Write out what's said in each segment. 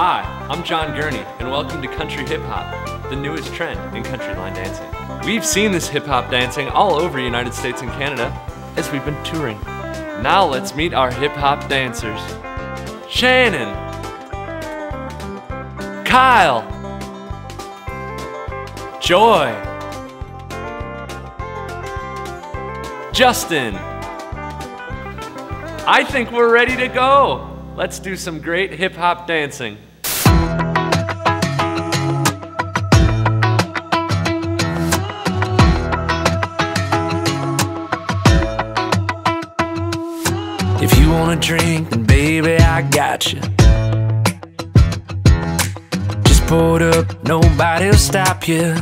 Hi, I'm John Gurney, and welcome to Country Hip Hop, the newest trend in country line dancing. We've seen this hip hop dancing all over the United States and Canada as we've been touring. Now let's meet our hip hop dancers Shannon, Kyle, Joy, Justin. I think we're ready to go. Let's do some great hip hop dancing. If you wanna drink, then baby, I got you. Just pour it up, nobody'll stop you.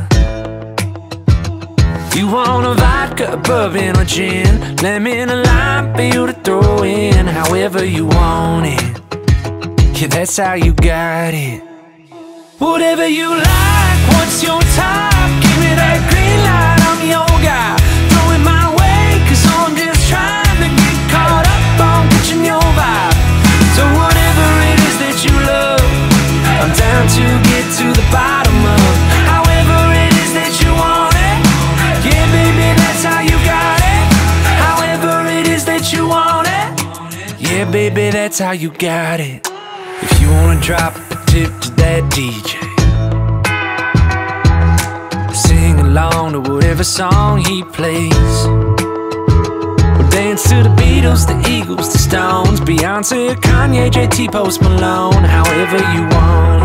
You want a vodka, bourbon, or gin? Lemon, a lime for you to throw in, however you want it. Yeah, that's how you got it. Whatever you like, what's your type? Baby, that's how you got it. If you wanna drop a tip to that DJ Sing along to whatever song he plays. Or dance to the Beatles, the Eagles, the Stones Beyonce, Kanye, JT, Post Malone However you want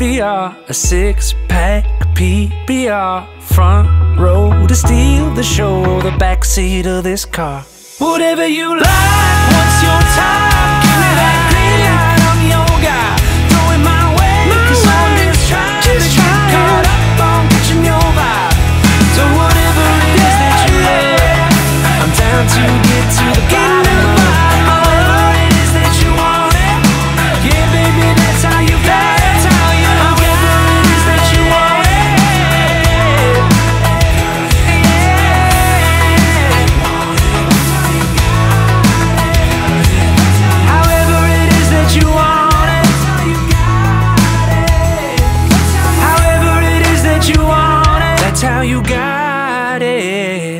PBR, a six pack PBR, front row to steal the show, the back seat of this car. Whatever you like, what's your time? Give me that green light, I'm your guy. My. I'm just to get caught up on catching your vibe. So whatever it is that you love, I'm down to get to the bottom. yeah.